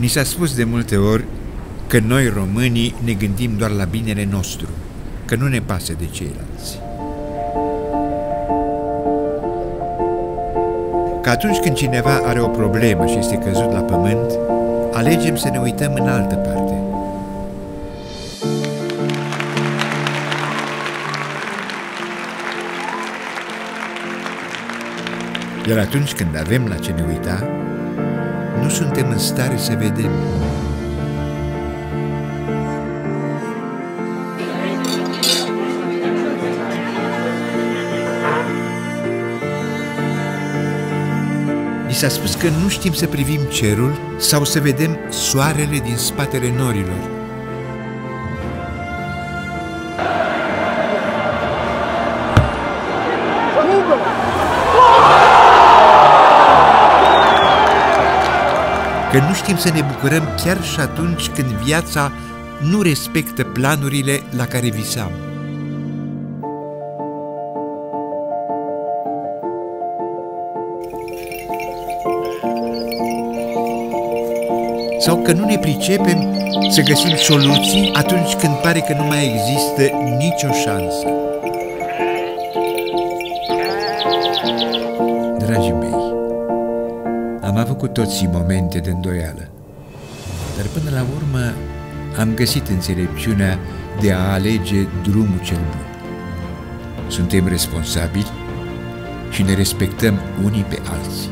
Ni s-a spus de multe ori că noi românii ne gândim doar la binele nostru, că nu ne pasă de ceilalți. Că atunci când cineva are o problemă și este căzut la pământ, alegem să ne uităm în altă parte. Iar atunci când avem la ce ne uita, nu suntem în stare să vedem. Ni s-a spus că nu știm să privim cerul sau să vedem soarele din spatele norilor. Că nu știm să ne bucurăm chiar și atunci când viața nu respectă planurile la care visam. Sau că nu ne pricepem să găsim soluții atunci când pare că nu mai există nicio șansă. Am avut cu toții momente de îndoială, dar până la urmă am găsit înțelepciunea de a alege drumul cel bun. Suntem responsabili și ne respectăm unii pe alții.